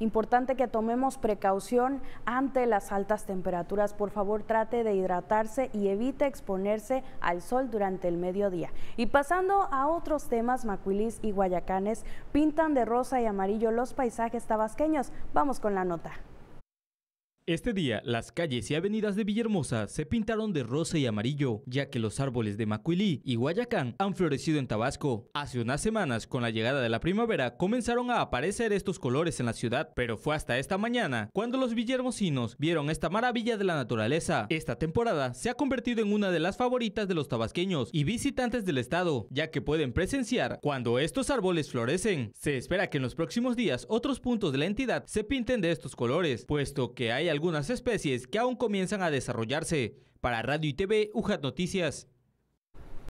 Importante que tomemos precaución ante las altas temperaturas. Por favor, trate de hidratarse y evite exponerse al sol durante el mediodía. Y pasando a otros temas, Macuilis y Guayacanes pintan de rosa y amarillo los paisajes tabasqueños. Vamos con la nota. Este día, las calles y avenidas de Villahermosa se pintaron de rosa y amarillo, ya que los árboles de Macuilí y Guayacán han florecido en Tabasco. Hace unas semanas, con la llegada de la primavera, comenzaron a aparecer estos colores en la ciudad, pero fue hasta esta mañana cuando los villermosinos vieron esta maravilla de la naturaleza. Esta temporada se ha convertido en una de las favoritas de los tabasqueños y visitantes del estado, ya que pueden presenciar cuando estos árboles florecen. Se espera que en los próximos días otros puntos de la entidad se pinten de estos colores, puesto que hay algunas especies que aún comienzan a desarrollarse. Para Radio y TV, UJAT Noticias.